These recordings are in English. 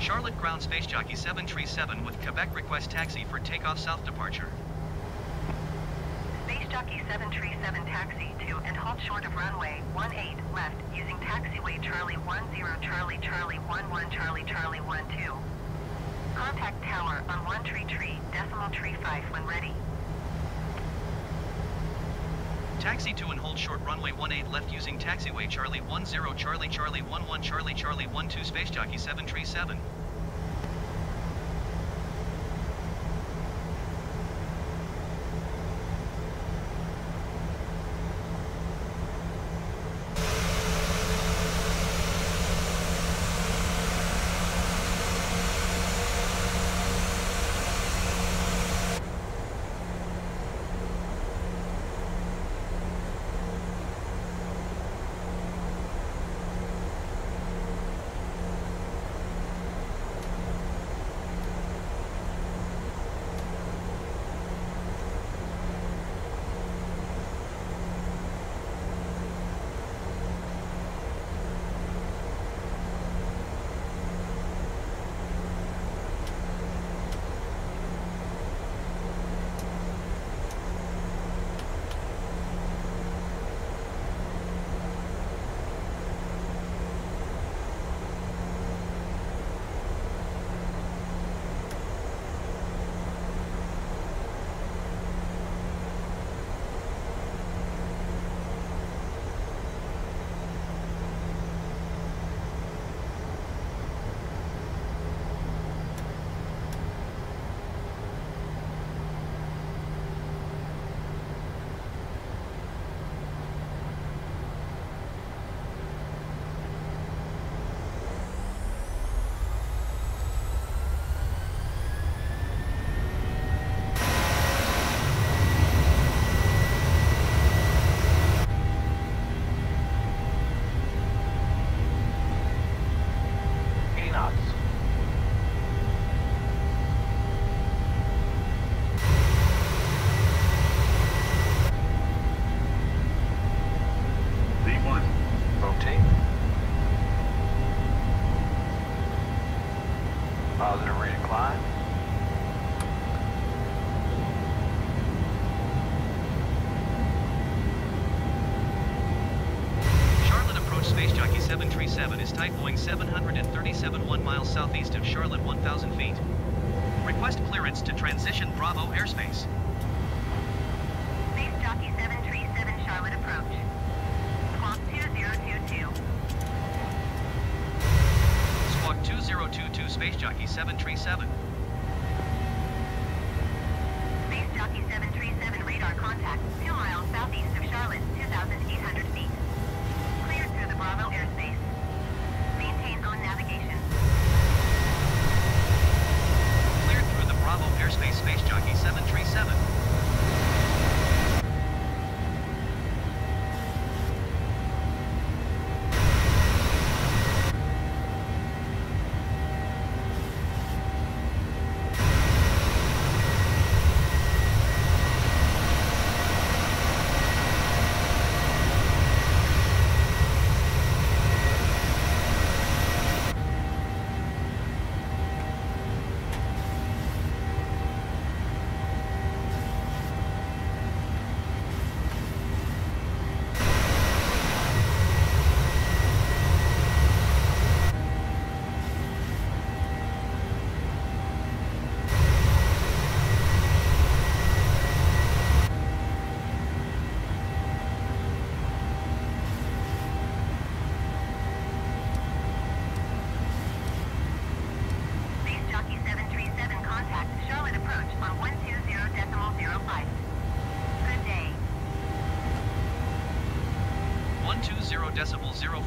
Charlotte ground space jockey 737 with Quebec request taxi for takeoff south departure. Space Jockey 737 taxi to and halt short of runway 18 left using taxiway Charlie 10 Charlie Charlie 11 Charlie Charlie 12. Contact tower on 1 tree tree decimal tree 5 when ready. Taxi to and hold short runway 18 left using taxiway Charlie 10 Charlie Charlie 11 Charlie Charlie 12 space jockey 737.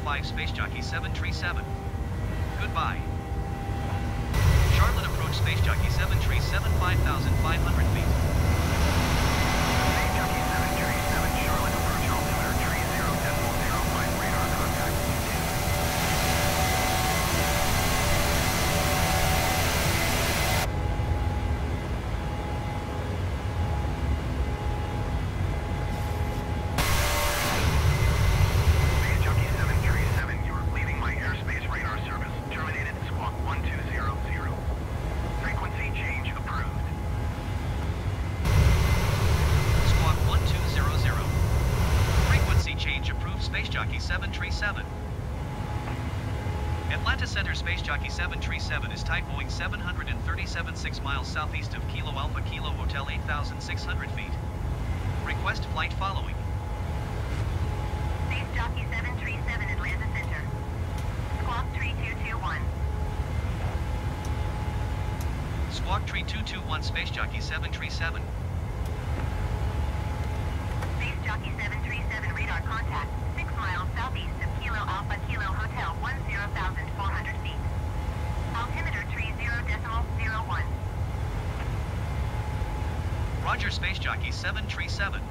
05 space jockey 737. Goodbye. Charlotte approach space jockey 737 5500 feet. Space Jockey 737 Charlotte approach altimeter 30 decimal 05 radar contact. Space Jockey 737, you are leaving my airspace radar service. Terminated squawk 120. Center Space Jockey 737 is type Boeing 737 6 miles southeast of Kilo Alpha Kilo Hotel 8,600 feet. Request flight following. Space Jockey 737 Atlanta Center. Squawk 3221. Squawk Tree 221 Space Jockey 737. Space Jockey 737 radar contact, 6 miles southeast of Kilo Alpha Kilo Hotel 10,400 feet. Altimeter tree 0 decimal 01. Roger Space Jockey 737.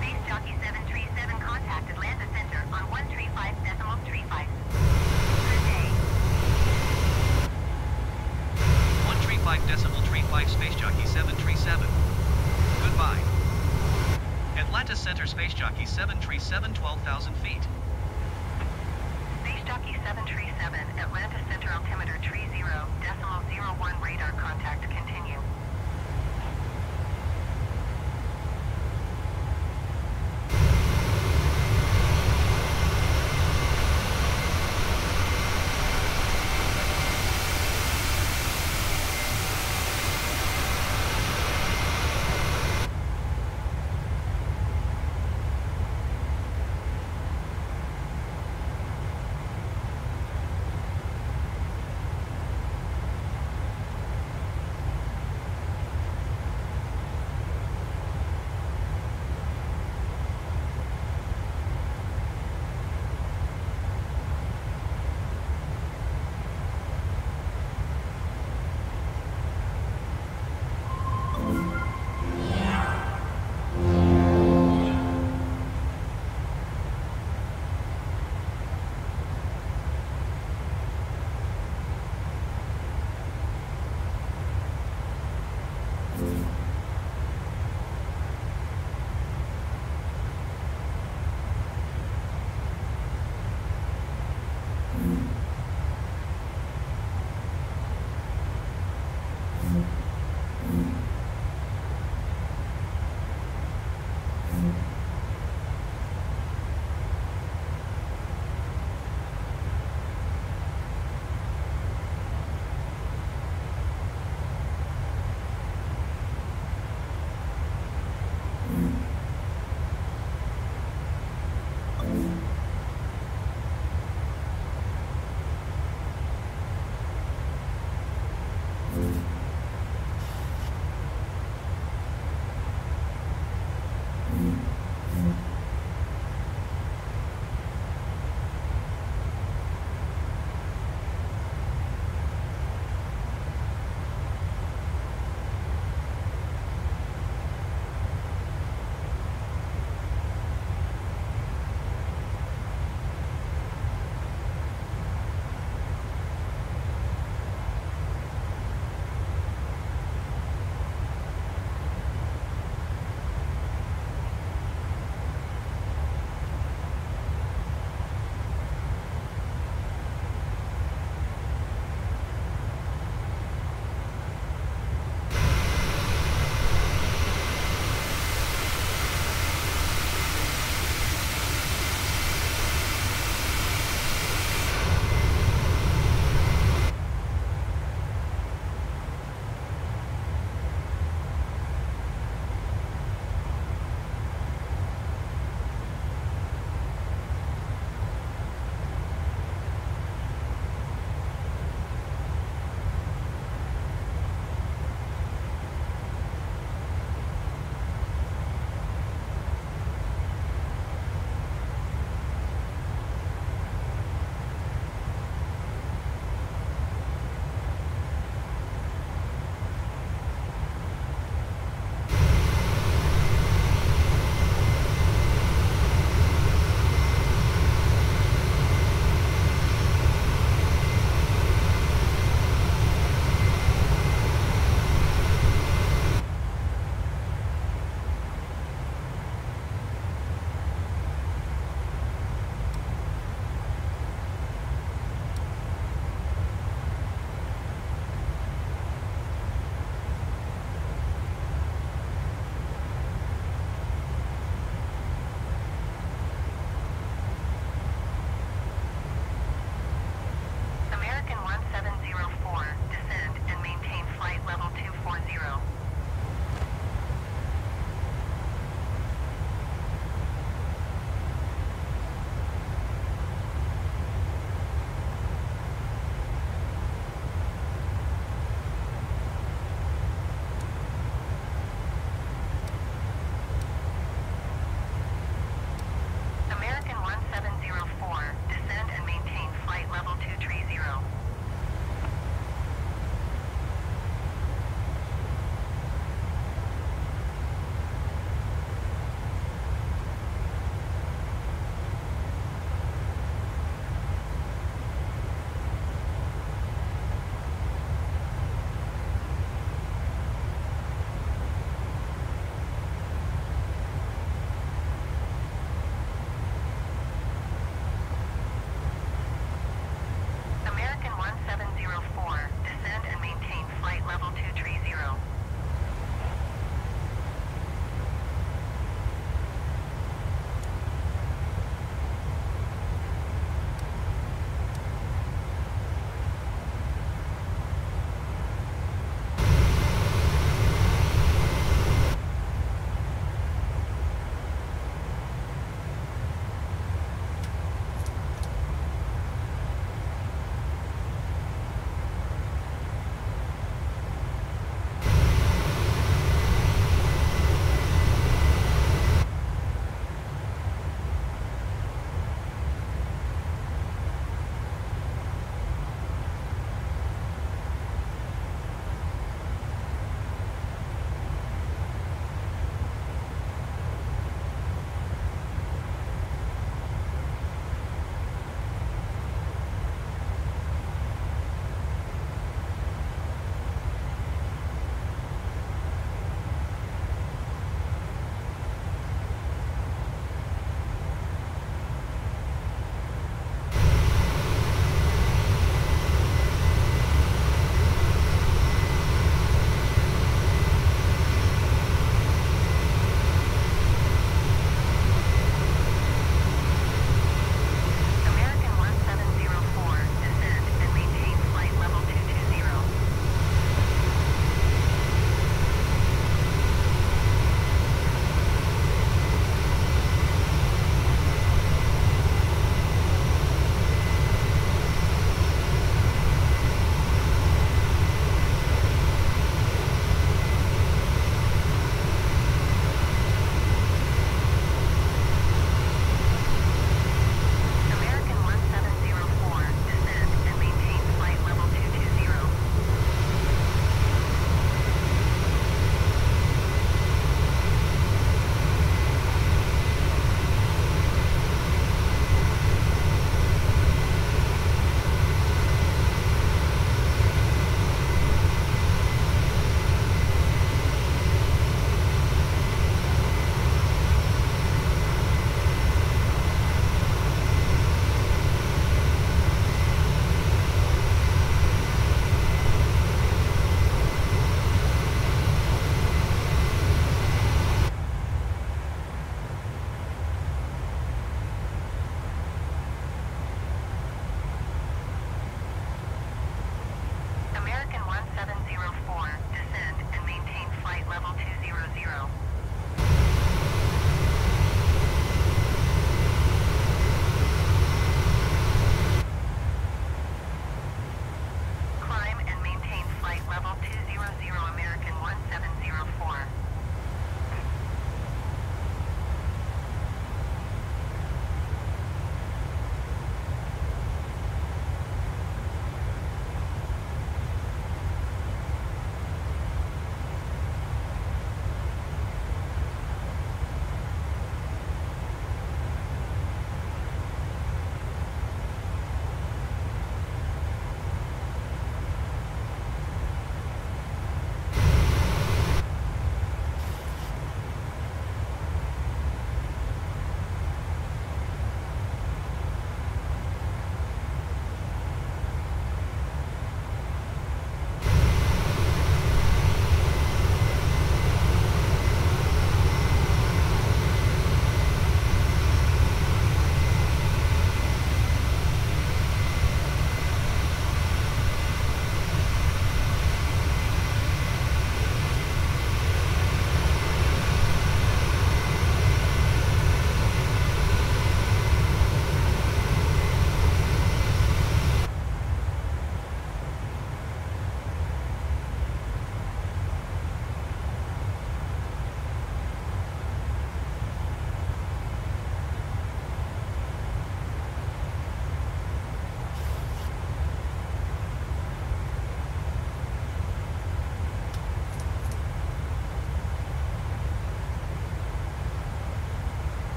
Space Jockey 737 contact Atlanta Center on 135 decimal 35. Good day. 135 decimal tree 5 Space Jockey 737. Goodbye. Atlanta Center Space Jockey 737 12,000 feet. Space Jockey 737 Atlanta Center altimeter tree 0 decimal 01 radar contact continue.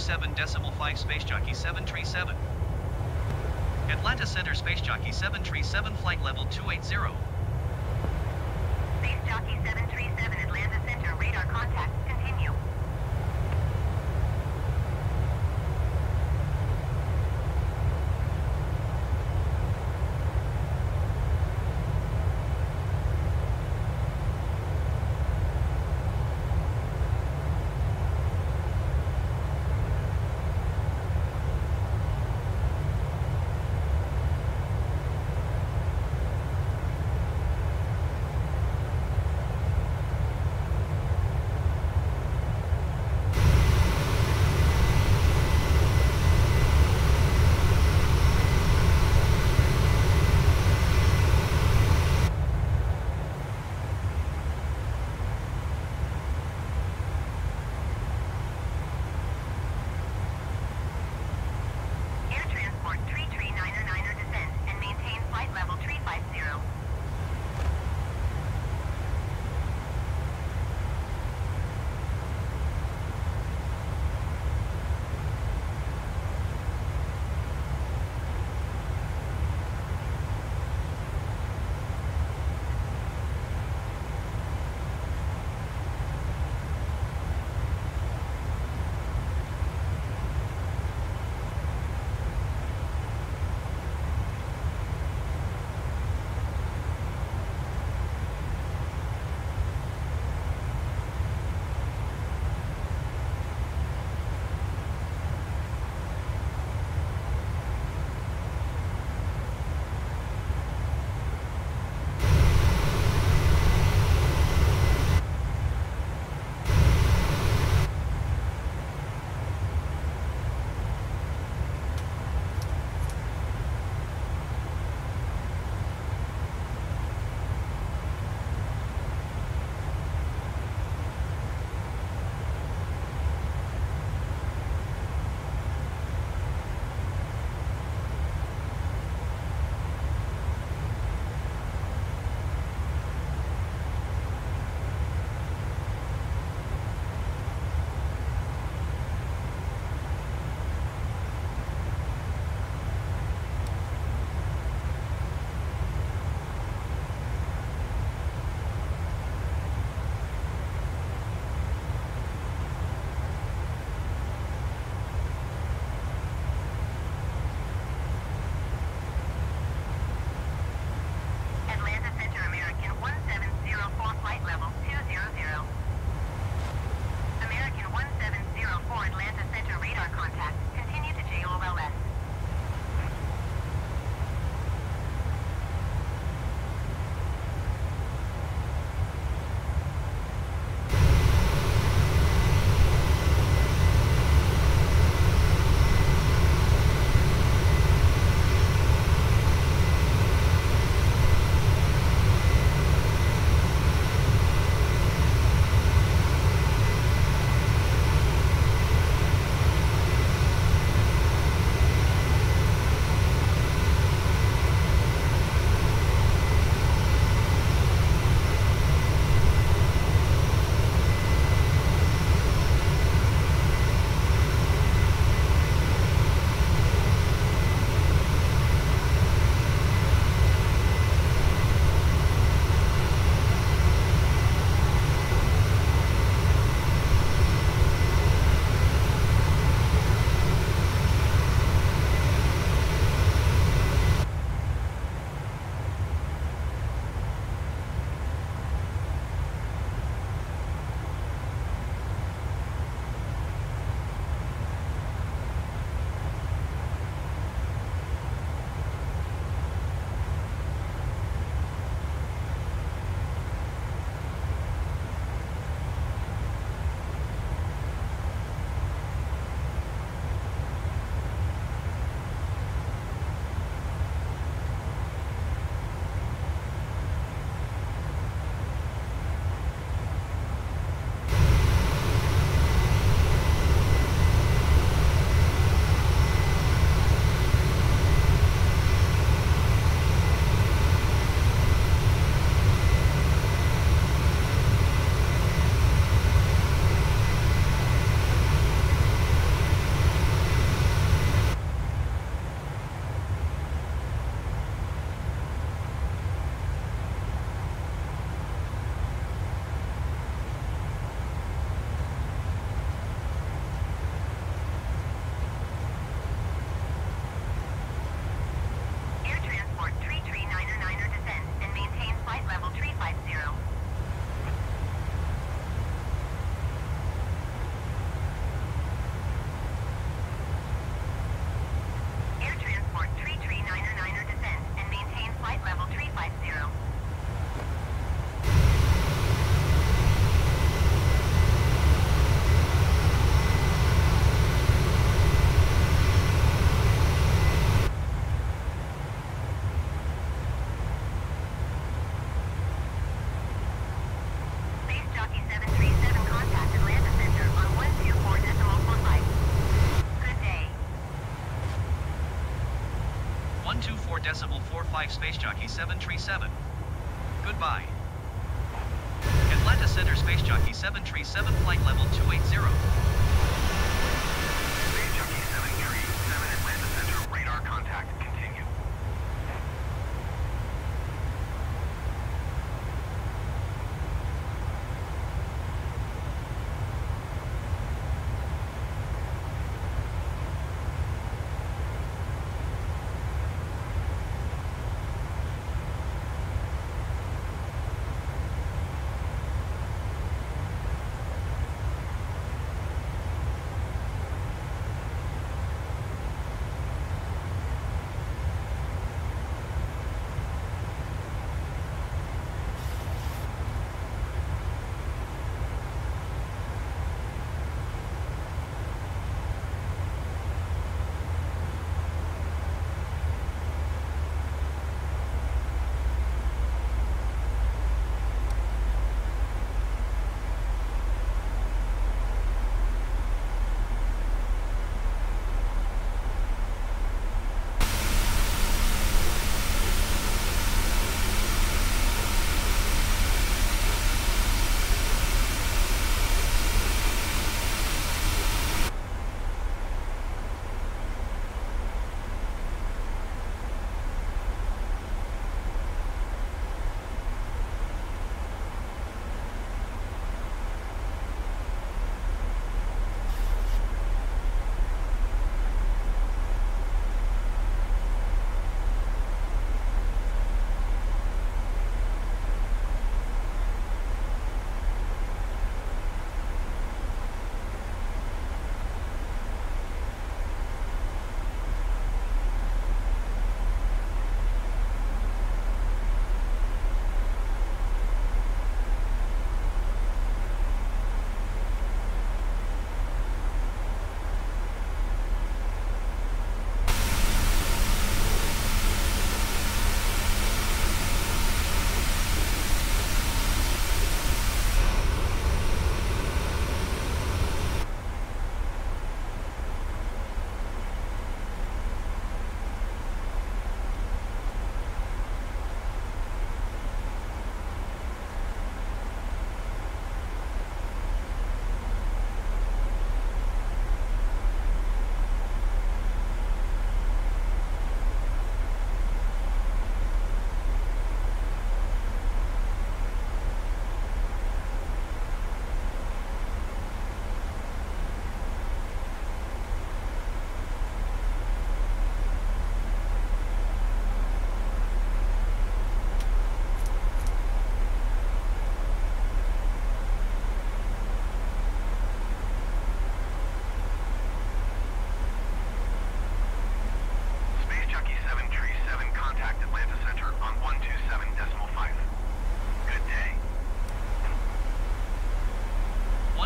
127 decimal 5 Space Jockey 737. Atlanta Center Space Jockey 737 flight level 280. 124.45 Space Jockey 737. Goodbye. Atlanta Center Space Jockey 737 flight level 280.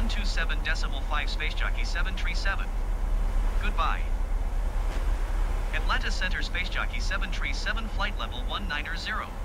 127.5 Space Jockey 737. Goodbye. Atlanta Center Space Jockey 737 flight level 190.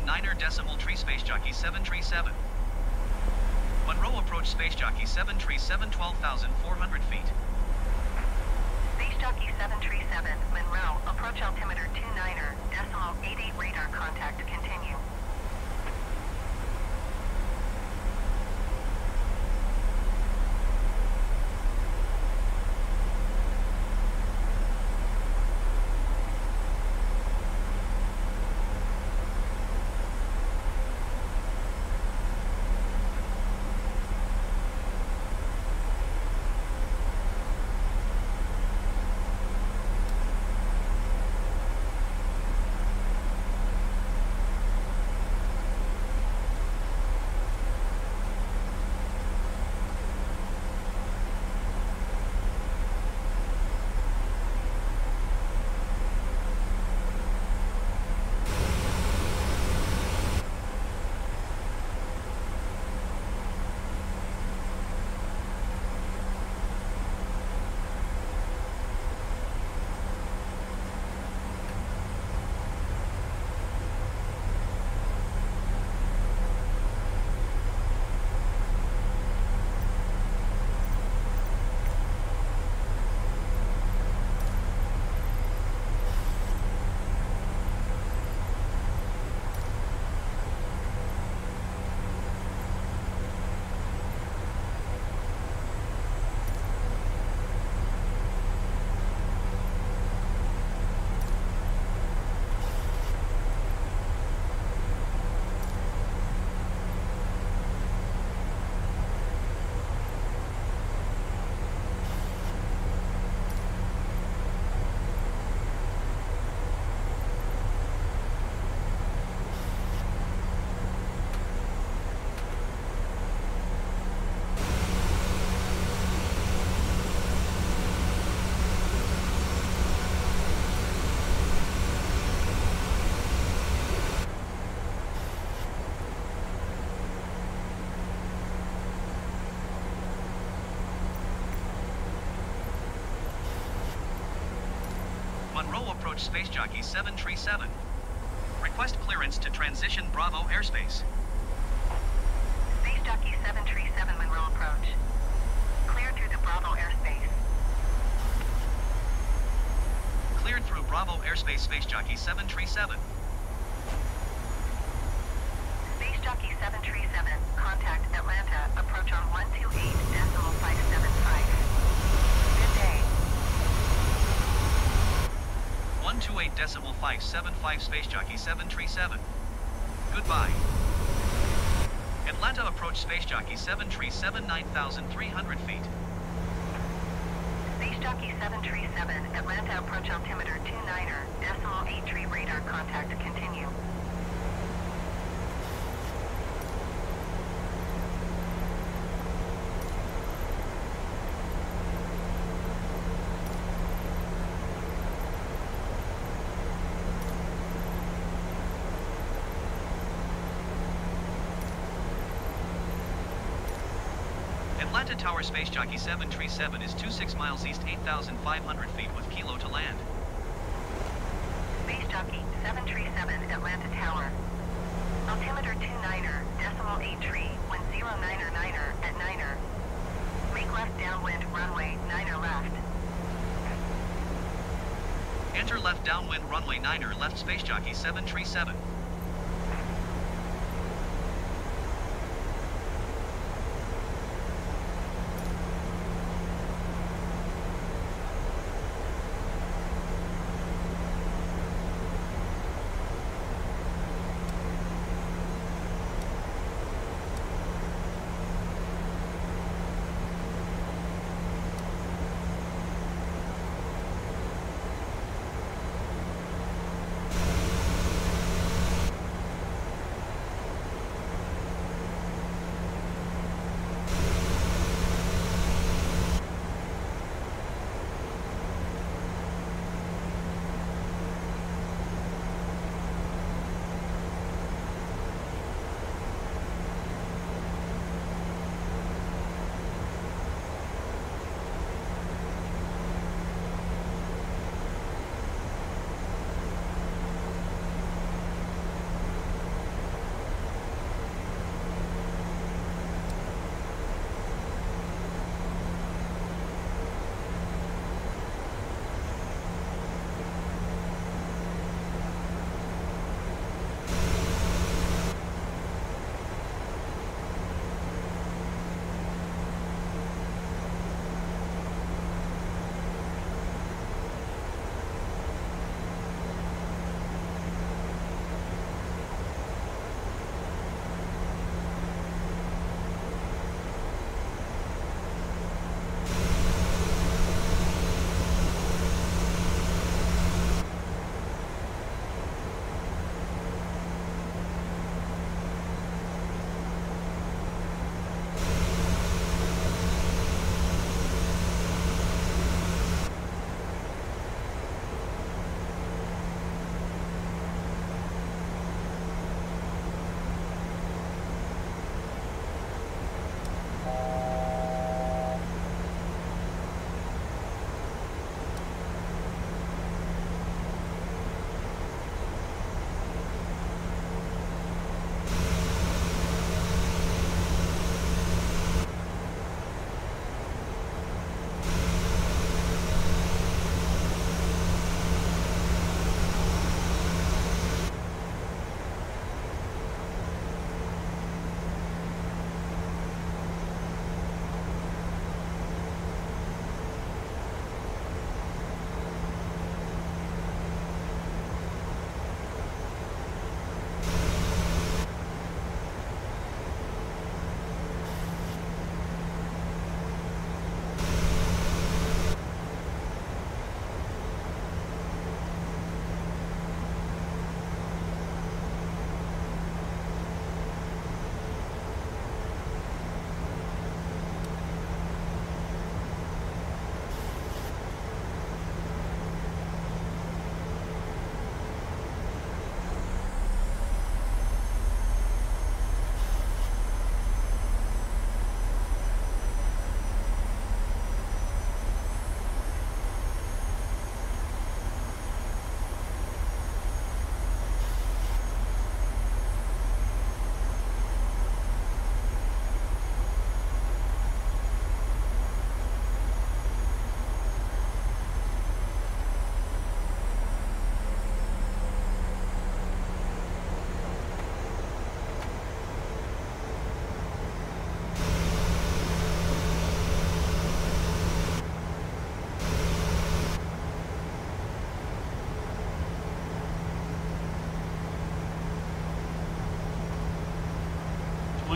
Niner decimal tree space jockey 737. Monroe approach space jockey 737 12,400 feet. Approach space jockey 737. Request clearance to transition Bravo airspace. Space Jockey 737, Monroe approach. Cleared through the Bravo airspace. Cleared through Bravo airspace space jockey 737. Space Jockey 737, contact Atlanta, approach on 128 decimal 575. Good day. 128 decimal 575 space jockey 737. Goodbye. Atlanta approach space jockey 737 9300 feet. Space Jockey 737, Atlanta approach altimeter 29er, decimal 83 radar contact continue. Atlanta Tower space jockey 737 is 26 miles east 8,500 feet with kilo to land. Space Jockey 737, Atlanta Tower. Altimeter 29er, decimal 83, 10niner niner at niner. Make left downwind runway, niner left. Enter left downwind runway 9er left space jockey 737.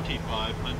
2500.